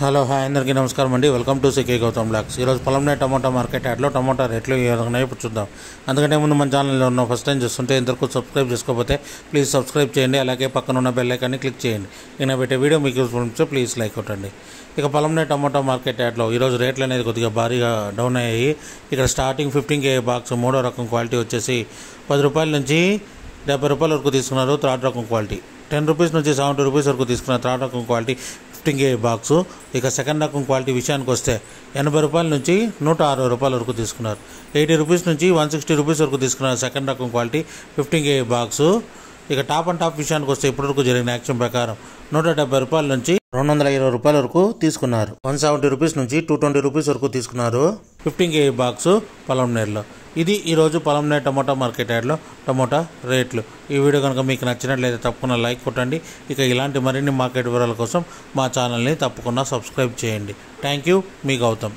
Hello hi అందరికీ నమస్కారం అండి. Welcome to CK Gautam blogs ఈరోజు పొలంనే టమోటా మార్కెట్ యాడ్లో టమాటా రేట్లు ఏదైనా ఇప్పుడు చూద్దాం. అందుకంటే ముందు మన ఛానల్లో ఉన్న ఫస్ట్ టైం చూస్తుంటే ఇంతవరకు సబ్స్క్రైబ్ చేసుకోకపోతే ప్లీజ్ సబ్స్క్రైబ్ చేయండి. అలాగే పక్కన ఉన్న బెల్ ఐకాన్ని క్లిక్ చేయండి. నేను పెట్టే వీడియో మీకు యూస్ఫుల్ ఉంటే ప్లీజ్ లైక్ కొట్టండి. ఇక పొలంనే టమాటా మార్కెట్ యాడ్లో ఈరోజు రేట్లు అనేది కొద్దిగా భారీగా డౌన్ అయ్యాయి. ఇక్కడ స్టార్టింగ్ ఫిఫ్టీన్ కే బాక్స్ మూడో రకం క్వాలిటీ వచ్చేసి పది రూపాయల నుంచి డెబ్బై రూపాయల వరకు తీసుకున్నారు థర్డ్ రకం క్వాలిటీ టెన్ రూపీస్ నుంచి సెవెంటీ రూపీస్ వరకు తీసుకున్న థర్డ్ రకం క్వాలిటీ ఫిఫ్టీన్ బాక్సు ఇక సెకండ్ రకం క్వాలిటీ విషయానికి వస్తే ఎనభై రూపాయల నుంచి నూట అరవై రూపాయల వరకు తీసుకున్నారు. ఎయిటీ రూపీస్ నుంచి వన్ సిక్స్టీ రూపీస్ వరకు తీసుకున్నారు సెకండ్ రకం క్వాలిటీ ఫిఫ్టీన్ కే బాక్సు. ఇక టాప్ అండ్ టాప్ విషయానికి వస్తే ఇప్పటివరకు జరిగిన యాక్షన్ ప్రకారం నూట డెబ్బై రూపాయల నుంచి రెండు వందల ఇరవై రూపాయల వరకు తీసుకున్నారు. వన్ సెవెంటీ రూపీస్ నుంచి టూ ట్వంటీ రూపీస్ వరకు తీసుకున్నారు ఫిఫ్టీన్ కే బాక్స్ పొలంనేరులో ఇది ఈరోజు పొలంనే టమోటా మార్కెట్ యార్డ్లో టమోటా రేట్లు. ఈ వీడియో కనుక మీకు నచ్చినట్లయితే తప్పకుండా లైక్ కొట్టండి. ఇక ఇలాంటి మరిన్ని మార్కెట్ వివరాల కోసం మా ఛానల్ని తప్పకుండా సబ్స్క్రైబ్ చేయండి. Thank you. మీ గౌతమ్.